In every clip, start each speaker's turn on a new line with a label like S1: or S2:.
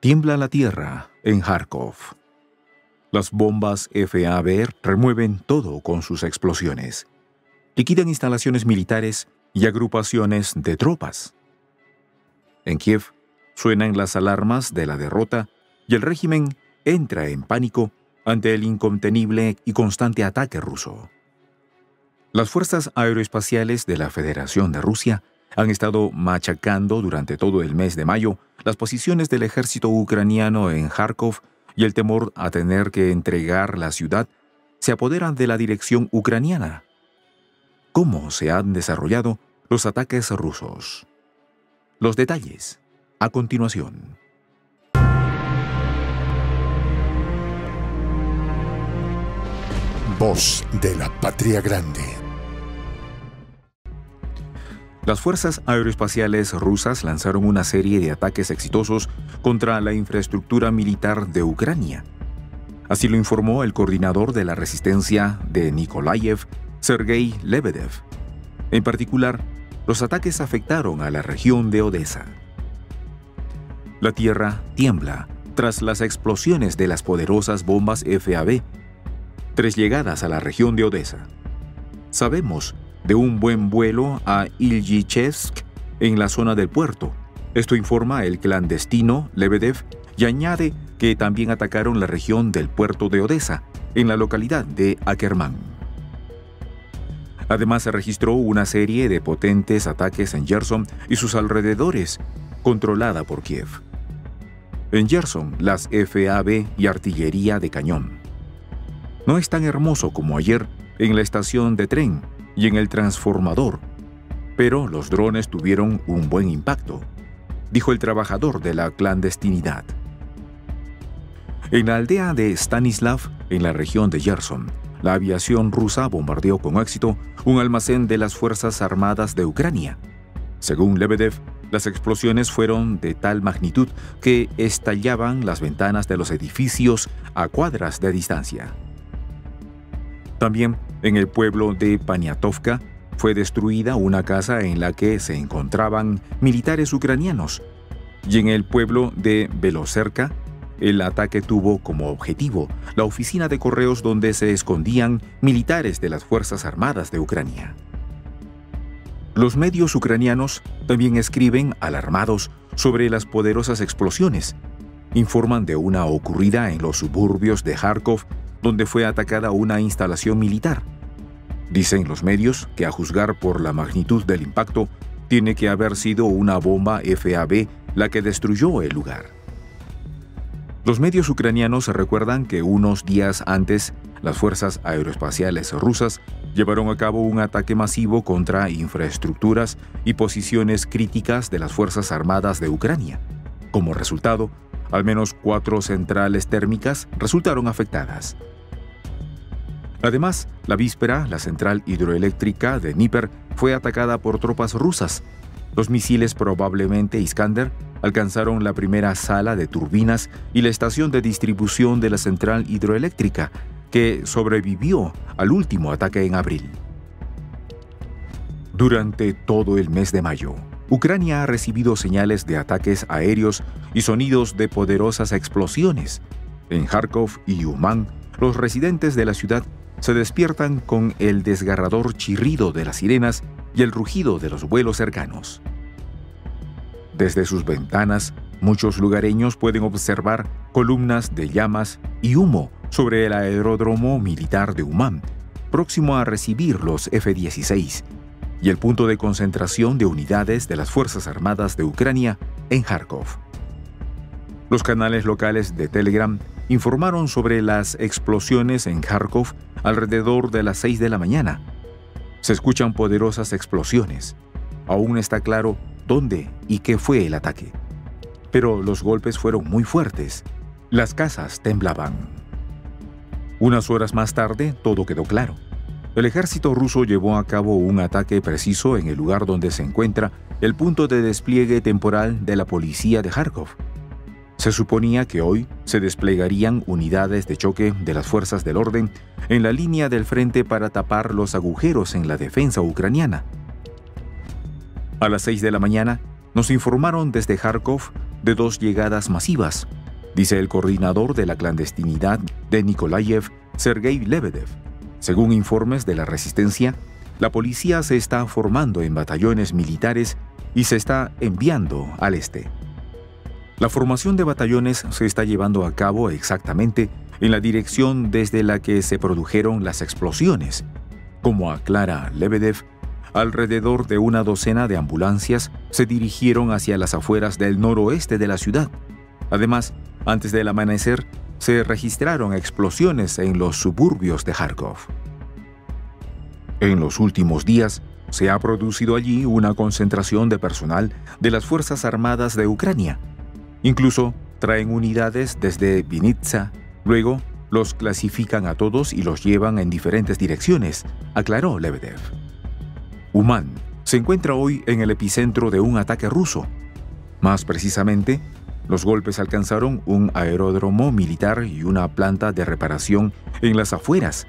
S1: Tiembla la tierra en Kharkov. Las bombas FAB remueven todo con sus explosiones. Liquidan instalaciones militares y agrupaciones de tropas. En Kiev suenan las alarmas de la derrota y el régimen entra en pánico ante el incontenible y constante ataque ruso. Las fuerzas aeroespaciales de la Federación de Rusia han estado machacando durante todo el mes de mayo las posiciones del ejército ucraniano en Kharkov y el temor a tener que entregar la ciudad se apoderan de la dirección ucraniana. ¿Cómo se han desarrollado los ataques rusos? Los detalles, a continuación.
S2: Voz de la Patria Grande.
S1: Las fuerzas aeroespaciales rusas lanzaron una serie de ataques exitosos contra la infraestructura militar de Ucrania. Así lo informó el coordinador de la resistencia de Nikolaev, Sergei Lebedev. En particular, los ataques afectaron a la región de Odessa. La tierra tiembla tras las explosiones de las poderosas bombas FAB, tres llegadas a la región de Odessa. Sabemos de un buen vuelo a Ilyichevsk en la zona del puerto. Esto informa el clandestino Lebedev y añade que también atacaron la región del puerto de Odessa, en la localidad de Ackerman. Además se registró una serie de potentes ataques en Gerson y sus alrededores, controlada por Kiev. En Gerson, las FAB y artillería de cañón. No es tan hermoso como ayer en la estación de tren, y en el transformador, pero los drones tuvieron un buen impacto, dijo el trabajador de la clandestinidad. En la aldea de Stanislav, en la región de Gerson, la aviación rusa bombardeó con éxito un almacén de las Fuerzas Armadas de Ucrania. Según Lebedev, las explosiones fueron de tal magnitud que estallaban las ventanas de los edificios a cuadras de distancia. También en el pueblo de Paniatovka fue destruida una casa en la que se encontraban militares ucranianos. Y en el pueblo de Belocerca, el ataque tuvo como objetivo la oficina de correos donde se escondían militares de las Fuerzas Armadas de Ucrania. Los medios ucranianos también escriben alarmados sobre las poderosas explosiones. Informan de una ocurrida en los suburbios de Kharkov donde fue atacada una instalación militar. Dicen los medios que a juzgar por la magnitud del impacto, tiene que haber sido una bomba FAB la que destruyó el lugar. Los medios ucranianos recuerdan que unos días antes, las fuerzas aeroespaciales rusas llevaron a cabo un ataque masivo contra infraestructuras y posiciones críticas de las Fuerzas Armadas de Ucrania. Como resultado, al menos cuatro centrales térmicas resultaron afectadas. Además, la víspera, la central hidroeléctrica de Dnieper fue atacada por tropas rusas. Los misiles probablemente Iskander alcanzaron la primera sala de turbinas y la estación de distribución de la central hidroeléctrica, que sobrevivió al último ataque en abril. Durante todo el mes de mayo, Ucrania ha recibido señales de ataques aéreos y sonidos de poderosas explosiones. En Kharkov y Uman, los residentes de la ciudad se despiertan con el desgarrador chirrido de las sirenas y el rugido de los vuelos cercanos. Desde sus ventanas, muchos lugareños pueden observar columnas de llamas y humo sobre el aeródromo militar de Uman, próximo a recibir los F-16, y el punto de concentración de unidades de las Fuerzas Armadas de Ucrania en Kharkov. Los canales locales de Telegram informaron sobre las explosiones en Kharkov alrededor de las 6 de la mañana. Se escuchan poderosas explosiones. Aún está claro dónde y qué fue el ataque. Pero los golpes fueron muy fuertes. Las casas temblaban. Unas horas más tarde, todo quedó claro. El ejército ruso llevó a cabo un ataque preciso en el lugar donde se encuentra el punto de despliegue temporal de la policía de Kharkov. Se suponía que hoy se desplegarían unidades de choque de las fuerzas del orden en la línea del frente para tapar los agujeros en la defensa ucraniana. A las 6 de la mañana nos informaron desde Kharkov de dos llegadas masivas, dice el coordinador de la clandestinidad de Nikolayev, Sergei Lebedev. Según informes de la resistencia, la policía se está formando en batallones militares y se está enviando al este. La formación de batallones se está llevando a cabo exactamente en la dirección desde la que se produjeron las explosiones. Como aclara Lebedev, alrededor de una docena de ambulancias se dirigieron hacia las afueras del noroeste de la ciudad. Además, antes del amanecer, se registraron explosiones en los suburbios de Kharkov. En los últimos días, se ha producido allí una concentración de personal de las Fuerzas Armadas de Ucrania, Incluso traen unidades desde Vinitsa, luego los clasifican a todos y los llevan en diferentes direcciones, aclaró Lebedev. Uman se encuentra hoy en el epicentro de un ataque ruso. Más precisamente, los golpes alcanzaron un aeródromo militar y una planta de reparación en las afueras.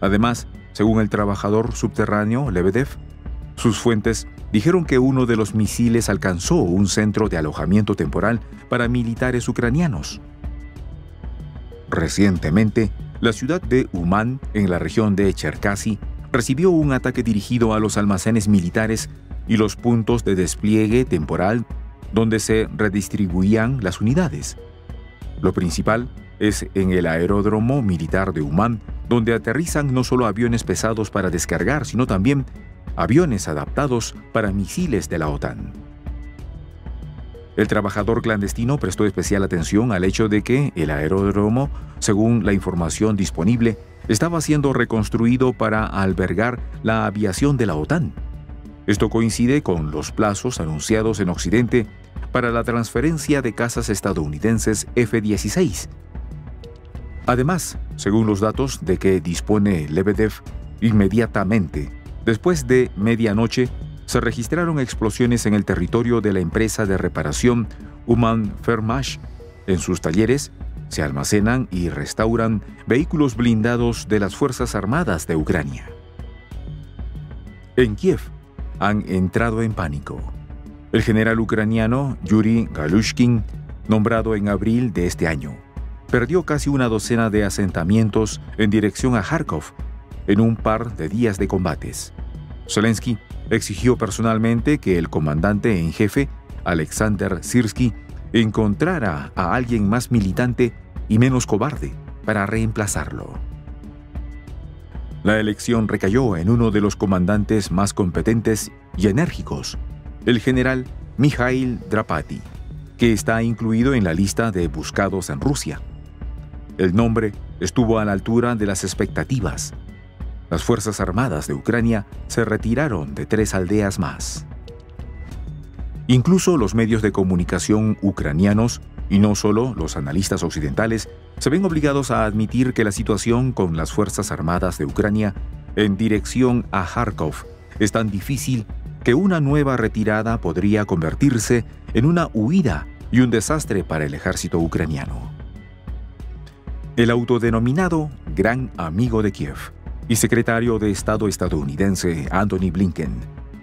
S1: Además, según el trabajador subterráneo Lebedev, sus fuentes dijeron que uno de los misiles alcanzó un centro de alojamiento temporal para militares ucranianos. Recientemente, la ciudad de Uman, en la región de Cherkasy, recibió un ataque dirigido a los almacenes militares y los puntos de despliegue temporal donde se redistribuían las unidades. Lo principal es en el aeródromo militar de Uman, donde aterrizan no solo aviones pesados para descargar, sino también aviones adaptados para misiles de la OTAN. El trabajador clandestino prestó especial atención al hecho de que el aeródromo, según la información disponible, estaba siendo reconstruido para albergar la aviación de la OTAN. Esto coincide con los plazos anunciados en Occidente para la transferencia de casas estadounidenses F-16. Además, según los datos de que dispone Lebedev, inmediatamente Después de medianoche, se registraron explosiones en el territorio de la empresa de reparación Human Fermash. En sus talleres se almacenan y restauran vehículos blindados de las Fuerzas Armadas de Ucrania. En Kiev han entrado en pánico. El general ucraniano Yuri Galushkin, nombrado en abril de este año, perdió casi una docena de asentamientos en dirección a Kharkov en un par de días de combates. Zelensky exigió personalmente que el comandante en jefe, Alexander Sirsky, encontrara a alguien más militante y menos cobarde para reemplazarlo. La elección recayó en uno de los comandantes más competentes y enérgicos, el general Mikhail Drapati, que está incluido en la lista de buscados en Rusia. El nombre estuvo a la altura de las expectativas las Fuerzas Armadas de Ucrania se retiraron de tres aldeas más. Incluso los medios de comunicación ucranianos, y no solo los analistas occidentales, se ven obligados a admitir que la situación con las Fuerzas Armadas de Ucrania en dirección a Kharkov es tan difícil que una nueva retirada podría convertirse en una huida y un desastre para el ejército ucraniano. El autodenominado Gran Amigo de Kiev y secretario de Estado estadounidense Anthony Blinken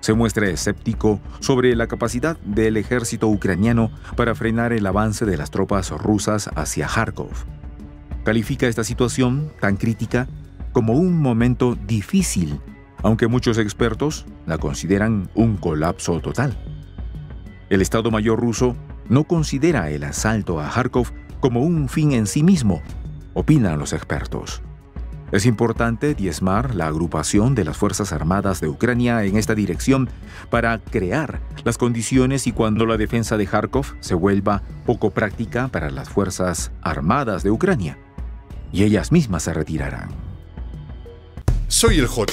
S1: se muestra escéptico sobre la capacidad del ejército ucraniano para frenar el avance de las tropas rusas hacia Kharkov. Califica esta situación tan crítica como un momento difícil, aunque muchos expertos la consideran un colapso total. El Estado Mayor ruso no considera el asalto a Kharkov como un fin en sí mismo, opinan los expertos. Es importante diezmar la agrupación de las Fuerzas Armadas de Ucrania en esta dirección para crear las condiciones y cuando la defensa de Kharkov se vuelva poco práctica para las Fuerzas Armadas de Ucrania. Y ellas mismas se retirarán.
S2: Soy el J,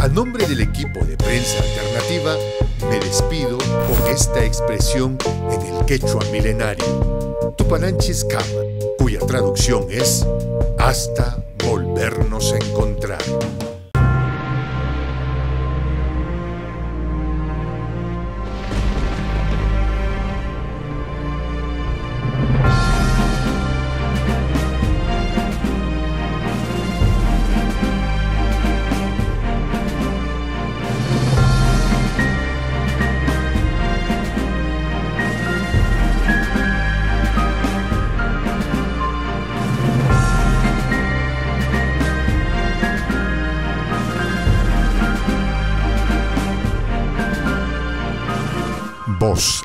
S2: A nombre del equipo de prensa alternativa, me despido con esta expresión en el quechua milenario. Tupananchis Kama, cuya traducción es hasta volvernos a encontrar.